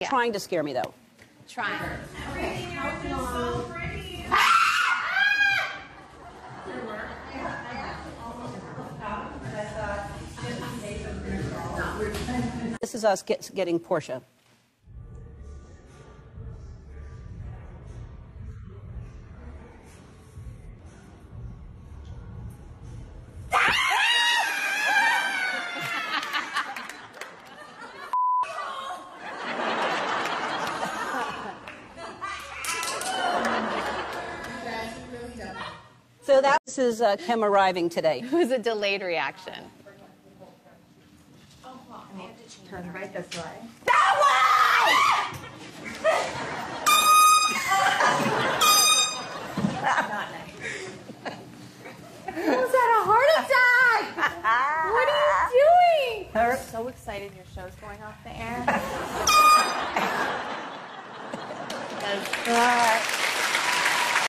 Yeah. Trying to scare me though. Trying. This is us get, getting Portia. So that this is uh, Kim arriving today. It was a delayed reaction. Oh, and did she turn right this way. Who's had a heart attack? what are you doing? I'm so excited your show's going off the air. That's right.